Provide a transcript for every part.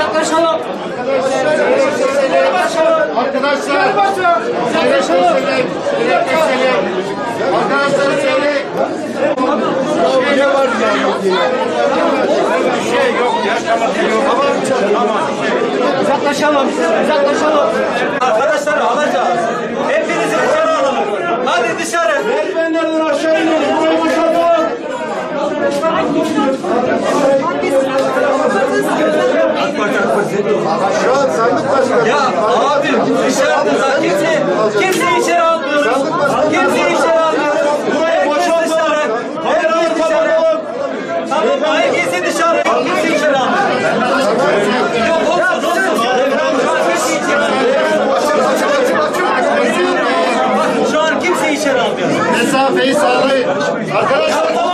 Yaklaşalım. Arkadaşlar. Yaklaşalım. Yaklaşalım. Arkadaşlar söyleyin. Bir şey var ya. Bir şey yok ya. Tamam. Tamam. Uzaklaşalım. Uzaklaşalım. Şu an sandık başkanı. Ya abi dışarıda kimse, kimse içeri almıyoruz. Kimse içeri almıyoruz. Herkes dışarı. Herkes dışarı. Tamam herkesi dışarı. Kimse içeri almıyor. Yok olsun olsun. Şu an kimse içeri almıyor. Mesafeyi sağlayın. Arkadaşlar.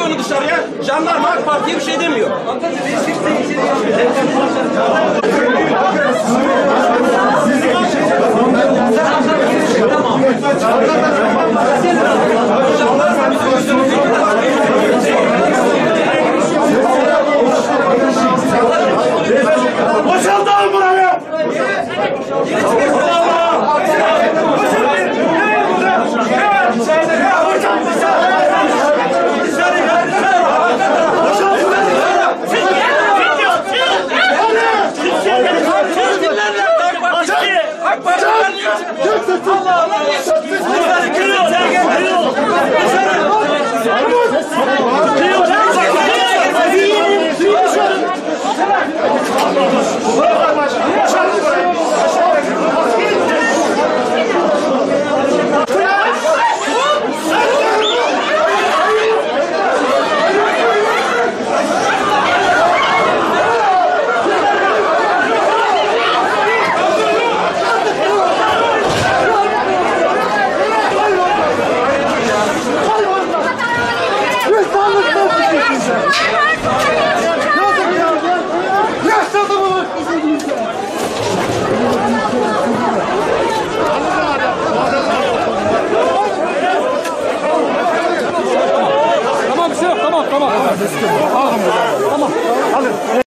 atıyor onu dışarıya. Jandarma AK Parti'ye bir şey demiyor. Tamam. Tamam. Alın.